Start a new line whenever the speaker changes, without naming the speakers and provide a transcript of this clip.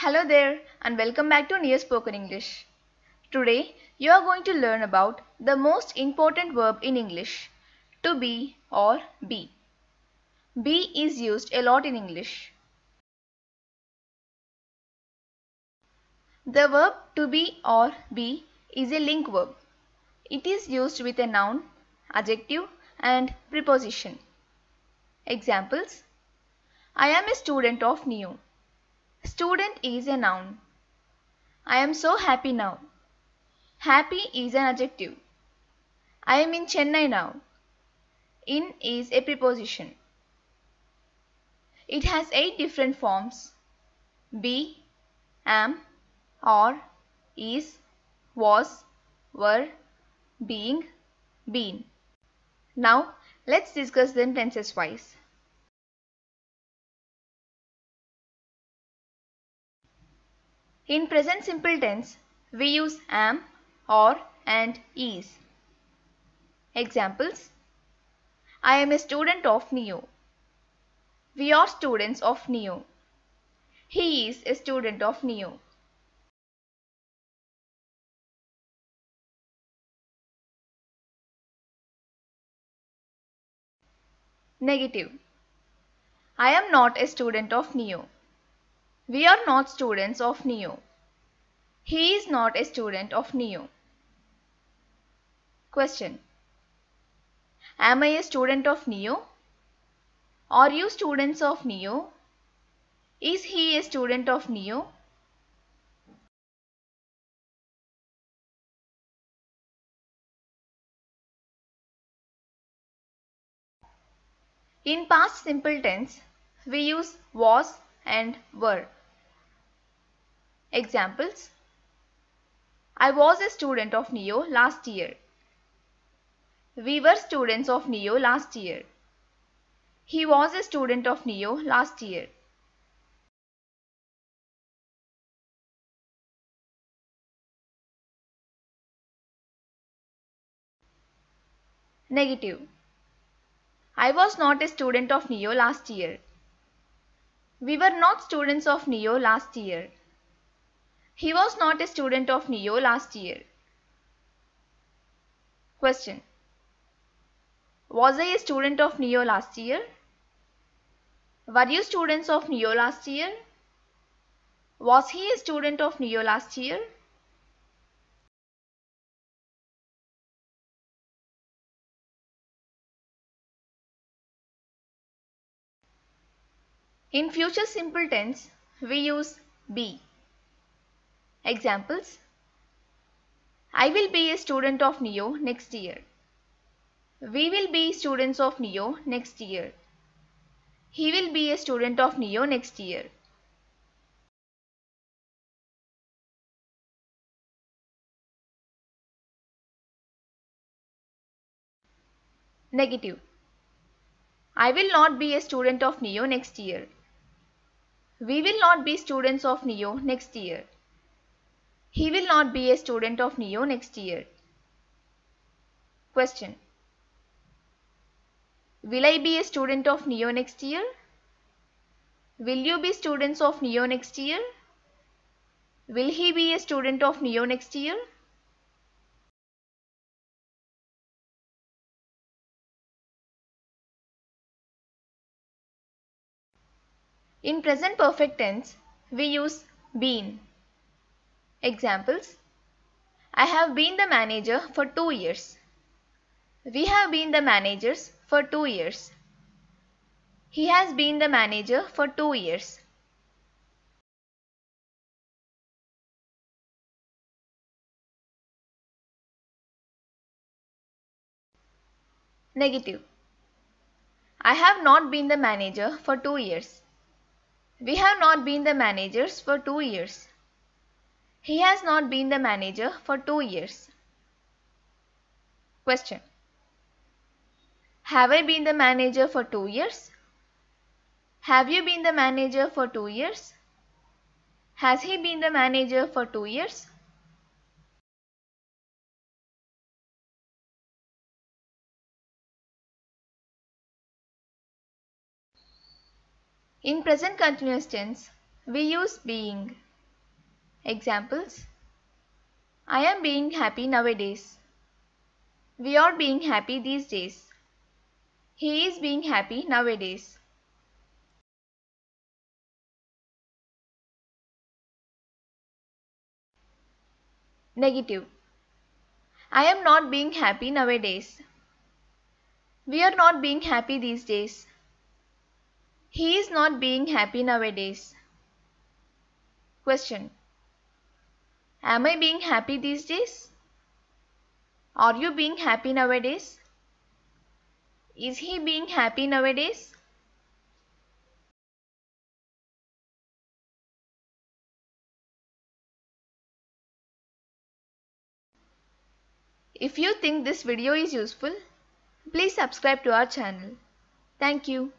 Hello there and welcome back to NEO Spoken English. Today you are going to learn about the most important verb in English, to be or be. Be is used a lot in English. The verb to be or be is a link verb. It is used with a noun, adjective and preposition. Examples I am a student of NEO. Student is a noun. I am so happy now. Happy is an adjective. I am in Chennai now. In is a preposition. It has eight different forms. Be, am, are, is, was, were, being, been. Now let's discuss them tenses wise. In present simple tense, we use am, are and is. Examples I am a student of NEO. We are students of NEO. He is a student of NEO. Negative I am not a student of NEO. We are not students of NEO. He is not a student of NEO. Question Am I a student of NEO? Are you students of NEO? Is he a student of NEO? In past simple tense, we use was and were. Examples I was a student of NEO last year. We were students of NEO last year. He was a student of NEO last year. Negative I was not a student of NEO last year. We were not students of NEO last year. He was not a student of NEO last year. Question Was I a student of NEO last year? Were you students of NEO last year? Was he a student of NEO last year? In future simple tense, we use be. Examples I will be a student of NEO next year. We will be students of NEO next year. He will be a student of NEO next year. Negative I will not be a student of NEO next year. We will not be students of NEO next year. He will not be a student of NEO next year. Question Will I be a student of NEO next year? Will you be students of NEO next year? Will he be a student of NEO next year? In present perfect tense, we use been. Examples I have been the manager for two years. We have been the managers for two years. He has been the manager for two years. Negative I have not been the manager for two years. We have not been the managers for two years. He has not been the manager for two years. Question Have I been the manager for two years? Have you been the manager for two years? Has he been the manager for two years? In present continuous tense, we use being. Examples I am being happy nowadays. We are being happy these days. He is being happy nowadays. Negative I am not being happy nowadays. We are not being happy these days. He is not being happy nowadays. Question Am I being happy these days? Are you being happy nowadays? Is he being happy nowadays? If you think this video is useful, please subscribe to our channel. Thank you.